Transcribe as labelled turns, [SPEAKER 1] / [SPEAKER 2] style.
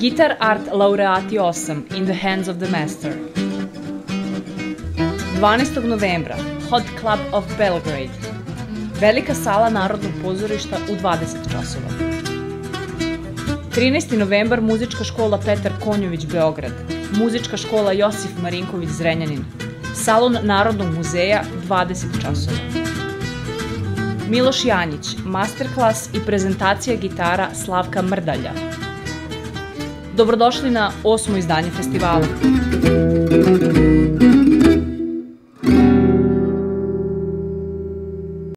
[SPEAKER 1] Guitar Art laureati 8 In the Hands of the Master 12. novembra Hot Club of Belgrade Velika sala Narodnog pozorišta u 20 časova 13. novembar Muzička škola Petar Konjović Beograd Muzička škola Josif Marinković Zrenjanin Salon Narodnog muzeja 20 časova Miloš Janjić, masterclass i prezentacija gitara Slavka Mrdalja. Dobrodošli na osmo izdanje festivala.